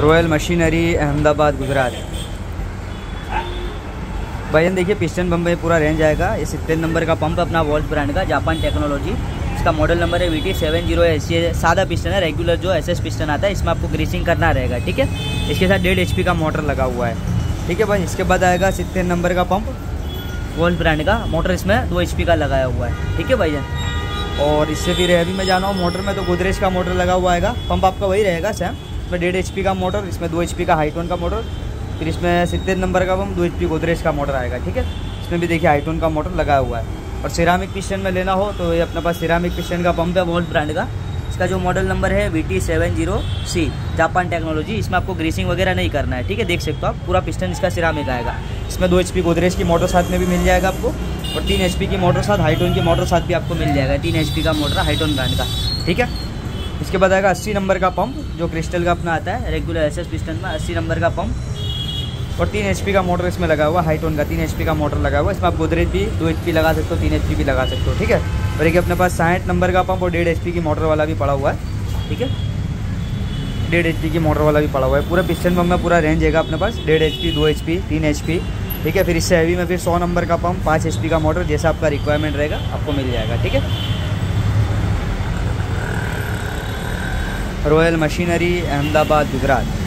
Royal machinery, Ahmedabad, Gujarat. भाईजान देखिए, piston pump में पूरा रेंज आएगा। ये सितर नंबर का पंप अपना वॉल्ट ब्रांड का जापान टेक्नोलॉजी इसका मॉडल नंबर है V T seven zero S ये सादा पिस्टन है रेगुलर जो एस एस पिस्टन आता है, इसमें आपको ग्रीसिंग करना रहेगा, ठीक है? इसके साथ डेढ़ एच का मोटर लगा हुआ है, ठीक है भाई? इसके बाद आएगा सितर नंबर का पंप वॉल्ट ब्रांड का। मोटर इसमें दो एच का लगाया हुआ है, ठीक है भाईजान और इससे फिर अभी मैं जाना हूँ मोटर में तो गोदरेज का मोटर लगा हुआ आएगा। पंप आपका वही रहेगा सैम इसमें डेढ़ एचपी का मोटर, इसमें दो एचपी का हाईटोन का मोटर, फिर इसमें सितर नंबर का पंप दो एच गोदरेज का मोटर आएगा, ठीक है? इसमें भी देखिए हाईटोन का मोटर लगाया हुआ है। और सिरामिक पिस्टन में लेना हो तो ये अपने पास सिरामिक पिस्टन का पंप है वोल्ट ब्रांड का। इसका जो मॉडल नंबर है V T seven zero C Japan technology इसमें आपको ग्रीसिंग वगैरह नहीं करना है, ठीक है? देख सकते हो आप, पूरा पिस्टन इसका सिरामिक आएगा। इसमें दो एच गोदरेज की मोटर साथ में भी मिल जाएगा आपको, और तीन एच की मोटर साथ हाईटोन की मोटर साथ भी आपको मिल जाएगा, तीन एच का मोटर हाईटोन ब्रांड का, ठीक है? इसके बाद आएगा अस्सी नंबर का पंप, जो क्रिस्टल का अपना आता है रेगुलर एस पिस्टन में अस्सी नंबर का पंप। और तीन एचपी का मोटर इसमें लगा हुआ हाईटोन का, तीन एचपी का मोटर लगा हुआ। इसमें आप गोदरेज भी दो एचपी लगा सकते हो, तीन एचपी भी लगा सकते हो, ठीक है? और एक अपने पास साठ नंबर का पंप और डेढ़ एच की मोटर वाला भी पड़ा हुआ है, ठीक है? डेढ़ एच की मोटर वाला भी पड़ा हुआ है। पूरा पिस्टन पंप में पूरा रेंज है अपने पास, डेढ़ एच पी दो एच पी तीन एच पी ठीक है? फिर इससे हैवी में फिर सौ नंबर का पंप, पाँच एच का मोटर, जैसा आपका रिक्वायरमेंट रहेगा, आपको मिल जाएगा, ठीक है? Royal machinery Ahmedabad Gujarat